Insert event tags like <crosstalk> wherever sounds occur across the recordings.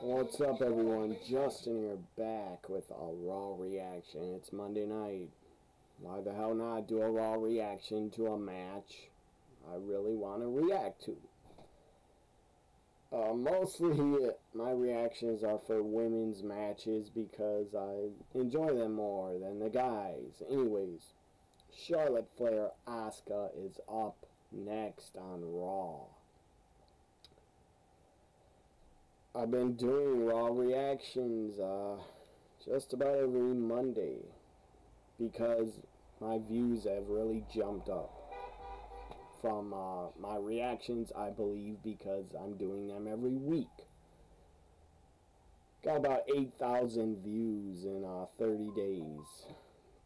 What's up, everyone? Justin here, back with a Raw reaction. It's Monday night. Why the hell not do a Raw reaction to a match I really want to react to? Uh, mostly, <laughs> my reactions are for women's matches because I enjoy them more than the guys. Anyways, Charlotte Flair Asuka is up next on Raw. I've been doing Raw reactions uh, just about every Monday because my views have really jumped up from uh, my reactions, I believe, because I'm doing them every week. Got about 8,000 views in uh, 30 days.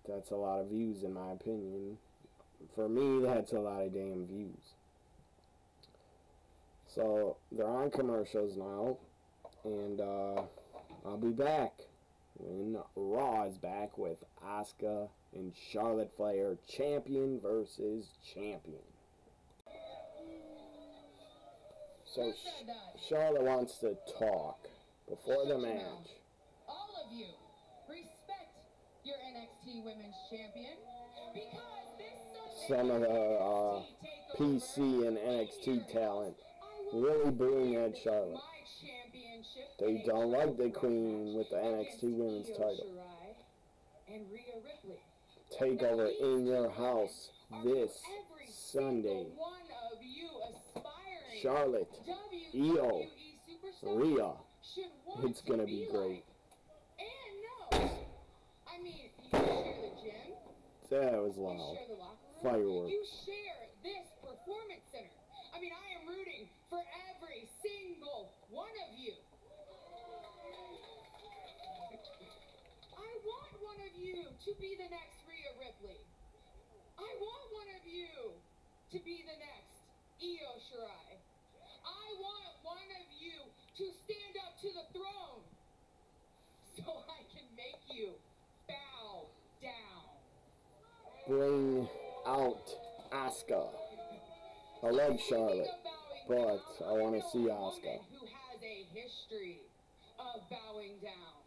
That's a lot of views in my opinion. For me, that's a lot of damn views. So, they're on commercials now and uh, I'll be back when Raw is back with Asuka and Charlotte Flair, champion versus champion. So Charlotte wants to talk before the match. All of you, respect your NXT Women's Champion because this Some of the uh, PC and NXT talent really booing at Charlotte. They don't like the Queen with the NXT Women's title. Take over in your house this Sunday. Charlotte, Io, Rhea. It's gonna be great. And no, I mean, you share the gym. That was loud. Fireworks. You share this performance center. I mean, I am rooting for every single one of you. I want one of you to be the next Rhea Ripley. I want one of you to be the next Io Shirai. I want one of you to stand up to the throne so I can make you bow down. Bring out Asuka. I like Charlotte, but I want to see Asuka. Who has a history of bowing down.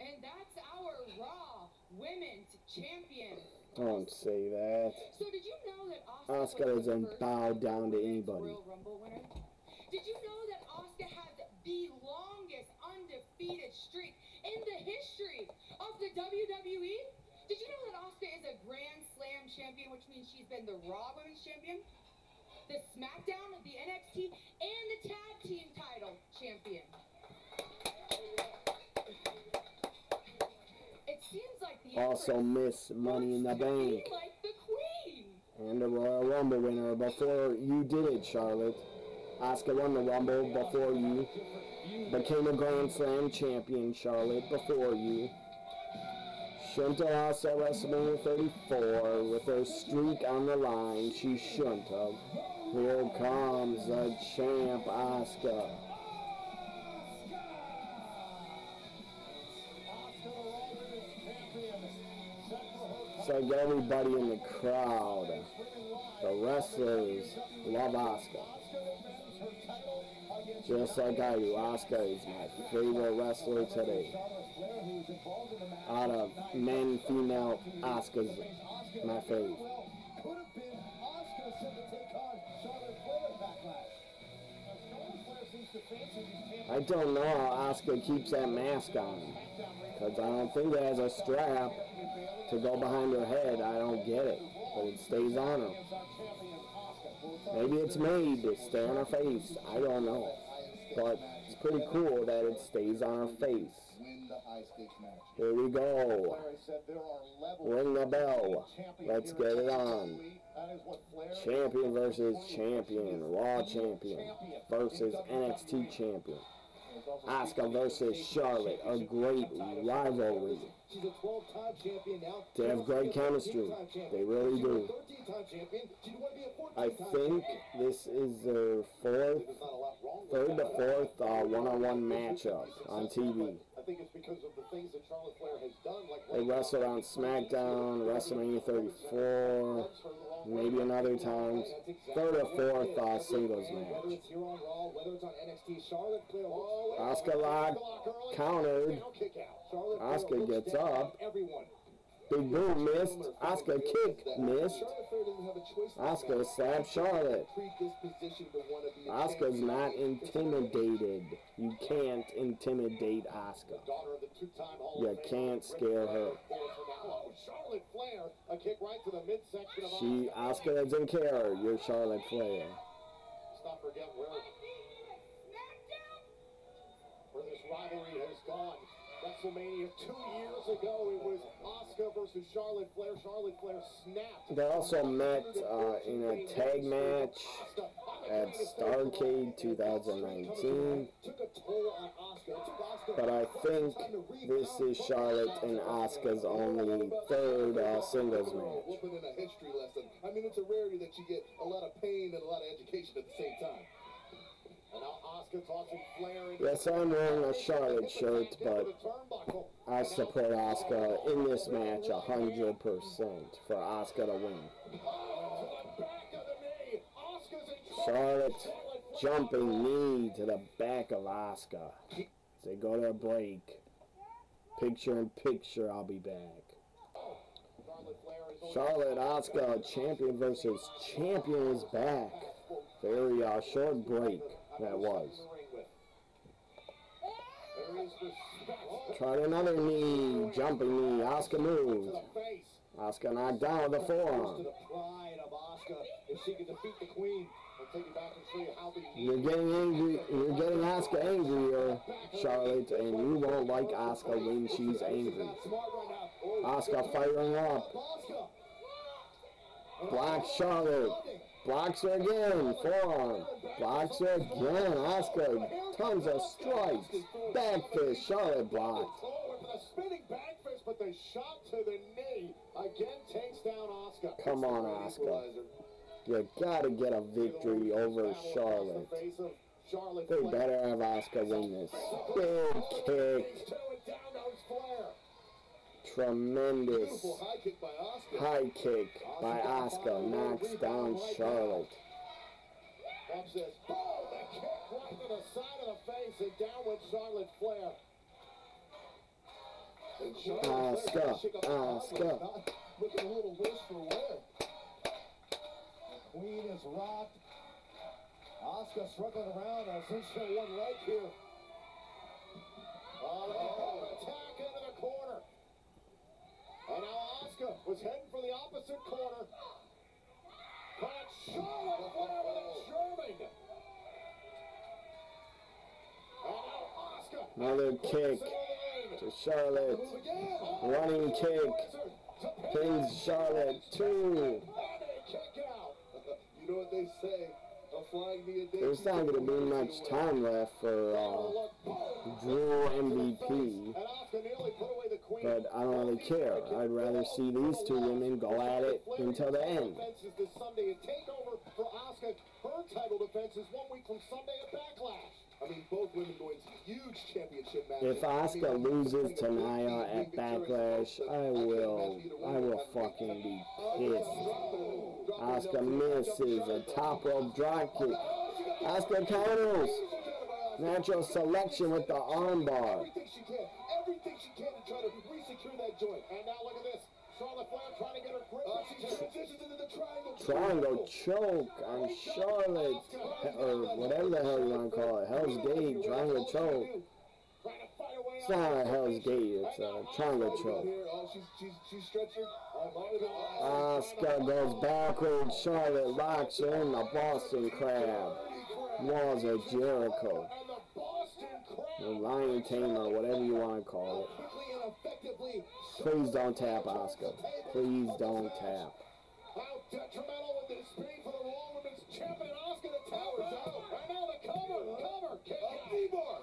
And that's our Raw Women's Champion. Don't say that. So did you know that Asuka doesn't bow down to anybody. Royal Rumble winner? Did you know that Asuka has the longest undefeated streak in the history of the WWE? Did you know that Asuka is a Grand Slam champion, which means she's been the Raw Women's Champion? the SmackDown, of the NXT, and the Tag Team title champion. Also Miss Money in the Bank. Like the And the Royal Rumble winner before you did it, Charlotte. Asuka won the Rumble before you. Became a Grand Slam champion, Charlotte, before you. Shouldn't have lost at WrestleMania 34 with her streak on the line. She shouldn't have. Here comes the champ, Asuka. Like everybody in the crowd, the wrestlers, love Asuka. Just like I do, Asuka is my favorite wrestler today. Out of men, female, Asuka's my favorite. I don't know how Asuka keeps that mask on. Because I don't think it has a strap to go behind her head. I don't get it. But it stays on her. Maybe it's made to stay on her face. I don't know. But it's pretty cool that it stays on her face. Here we go. Ring the bell. Let's get it on. Champion versus champion. Raw champion versus NXT champion. Asuka versus Charlotte, a great rivalry. They have great chemistry. They really do. I think this is their fourth, third to fourth uh, one-on-one matchup on TV. I think it's because of the things that Charlotte Flair has done. They wrestled on SmackDown, WrestleMania 34, maybe another time. Third or fourth uh, singles match. Asuka lock, countered. Asuka gets up. Big boom missed. Asuka kick missed. Asuka slapped Charlotte. Asuka's not intimidated. You can't intimidate Asuka. You can't scare her. She Asuka doesn't care. You're Charlotte Flair. Forget where, rivalry has gone. WrestleMania two years ago, it was Asuka versus Charlotte Flair. Charlotte Flair snapped. They also met uh, in a tag match at Starcade 2019. Took a toll on Asuka. It took Asuka But I think time to rebound this is Charlotte and Asuka's only third uh, singles match. Whooping in a history lesson. I mean, it's a rarity that you get a lot of pain and a lot of education at the same time. And now Asuka tossing Flair into Yes, I'm wearing a Charlotte shirt, but. I support Asuka in this match 100% for Asuka to win. Back of the knee. Asuka's in trouble. Charlotte jumping knee to the back of Asuka. As they go to a break. Picture in picture, I'll be back. Charlotte Flair is on Charlotte Asuka, champion versus champion is back. Very uh, short break that was. Tried another knee, jumping knee. Asuka moved. Asuka knocked down with the forearm. You're getting angry. You're getting Asuka angrier, Charlotte, and you won't like Asuka when she's angry. Asuka firing up. Blocks Charlotte. Blocks again. Forearm. Blocks again. Asuka. Tons of strikes. Back fist. Charlotte blocked. With spinning back fist, but the shot to the knee again takes down Asuka. Come on, Asuka. You gotta get a victory over Charlotte. They better have Asuka win this. Big kick. Tremendous high kick by Asuka. high kick by Asuka knocks down Charlotte. Bob says, boom, the kick right to the side of the face and down with Charlotte Flair. And Charlotte Flair the Looking a little worse for wear. Queen is rocked. Asuka struggling around as she's showing one leg here. Oh, look at that attack into the corner. And now Asuka was heading for the opposite corner. But Charlotte Flair with a German. And now. Another kick to Charlotte. Running kick. Pins Charlotte two. <laughs> You know what they say? A flying knee a day There's not gonna be much time left for uh, Drew MVP, And Asuka nearly put away the queen. But I don't really care. I'd rather see these two women go at it until the end. This Sunday. A takeover for Asuka. Her title one week from Sunday at Backlash. I mean, both women huge. If Asuka loses to Nia at Backlash, I will, I will fucking be pissed. Asuka misses a top rope drop kick. Asuka counters. Natural selection with the armbar. Everything she can. Everything she can to try to re-secure that joint. And now look at this. Charlotte Flair trying to get her grip. Uh, she transitions into the triangle. Triangle choke on Charlotte, or whatever the hell you want to call it. Hell's Gate, triangle choke. Trying to fight away It's not a Hell's Gate, it's a triangle choke. Stretching. Oh, Asuka goes backwards. Charlotte locks her in the Boston Crab. Walls of Jericho. And the Boston The Lion Tamer, uh, whatever you want to call it. Quickly and effectively. Please don't tap Asuka. Please don't tap. How detrimental would this be for the Raw Women's Champion Asuka to towers out? And now the cover, cover, kick out. D-bar.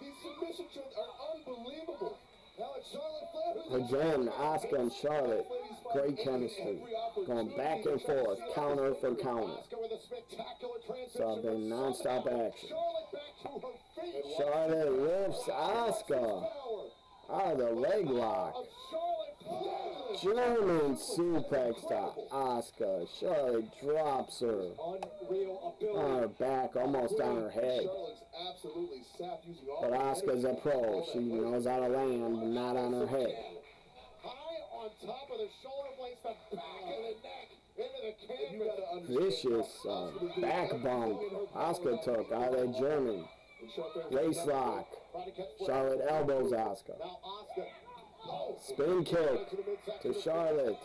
These submission shots are unbelievable. Now it's Charlotte Flair who's Again, Asuka and Charlotte, great chemistry. Going back and forth, counter for counter. Asuka with a spectacular So I've been transition. non-stop action. Charlotte lifts Power out of the leg lock. German suplex to Asuka. Charlotte drops her on her back, almost on her head. But Asuka's a pro. She knows how to land, not on her head. High on top of the shoulder blades, the back of the neck, Vicious uh, back bump. Asuka took out of that German. Waist lock. Charlotte elbows. Oh, Spin kick to Charlotte.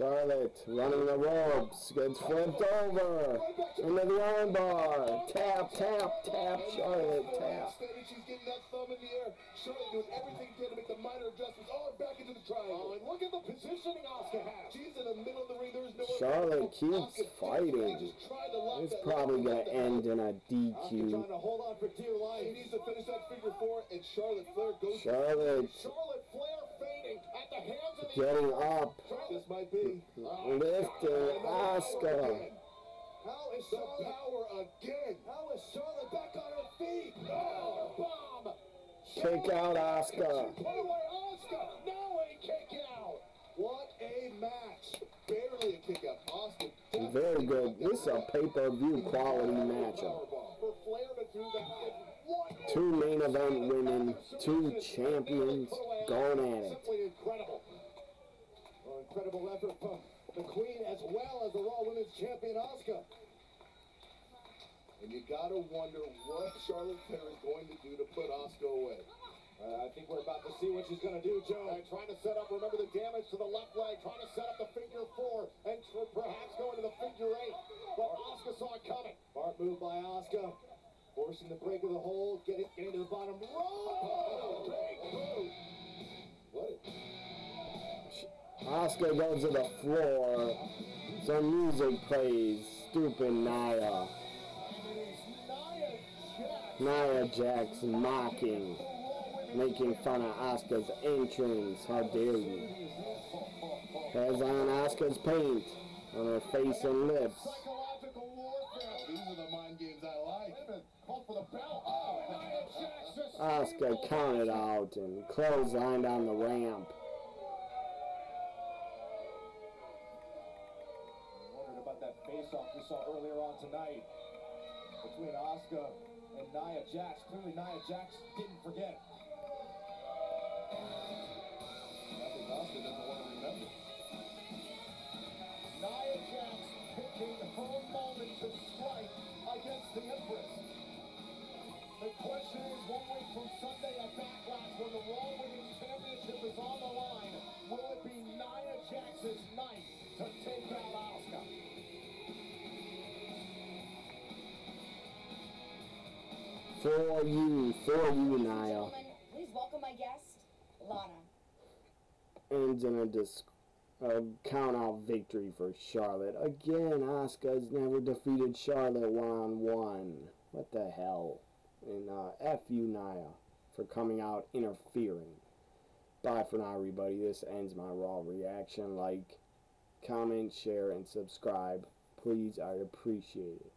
Charlotte running the ropes, gets flipped over into the armbar. Tap, tap, tap. Charlotte tap. She's getting that thumb in the air. Charlotte doing everything she can to make the minor adjustments. Oh, back into the triangle. Oh, and look at the positioning Asuka has. She's in the middle of the ring. There's no Charlotte keeps fighting. It's probably going to end in a DQ. trying to hold on for dear life. She needs to finish that figure four, and Charlotte Flair goes. Charlotte Charlotte Flair getting up, This might be. lifting Asuka. How is the power again? How is Charlotte back on her feet? Oh, bomb! Kick out Asuka. Put away Asuka. Now a kick out. What a match! Barely a kick out. Austin. Very good. This is a pay-per-view quality matchup. For Flair to do that. Two main event women, two champions going at it. Simply incredible. Incredible effort from the Queen as well as the Raw Women's Champion Asuka. And you gotta wonder what Charlotte Flair is going to do to put Asuka away. Uh, I think we're about to see what she's going to do, Joe. Uh, trying to set up, remember the damage to the left leg, trying to set up the figure four, and perhaps going to the figure eight. But Asuka saw it coming. Smart move by Asuka. Forcing the break of the hold, getting, getting to the bottom rope. Oh, big boot. What? Asuka goes to the floor. Some music plays. Stupid Nia. Nia Nia Jax. Jax mocking, making fun of Asuka's entrance. How dare you? Has on Asuka's paint on her face and lips. Psychological warfare. These are the mind games I like. Wait. Call for the bell. Oh, Nia Jax just Asuka counted out and clotheslined on the ramp. Wondered about that face-off we saw earlier on tonight between Asuka and Nia Jax. Clearly, Nia Jax didn't forget. Nothing Asuka doesn't want to remember. Nia Jax picking her moment to strike against the Empress. The question is, one week from Sunday at Backlash, when the Raw Women's Championship is on the line, will it be Nia Jax's night to take out Asuka? For you, for you, Nia. Gentlemen, please welcome my guest, Lana. Ends in a dis- a count out victory for Charlotte. Again, Asuka's never defeated Charlotte one on one. What the hell? And uh, F you, Nia, for coming out interfering. Bye for now, everybody. This ends my Raw reaction. Like, comment, share, and subscribe. Please, I'd appreciate it.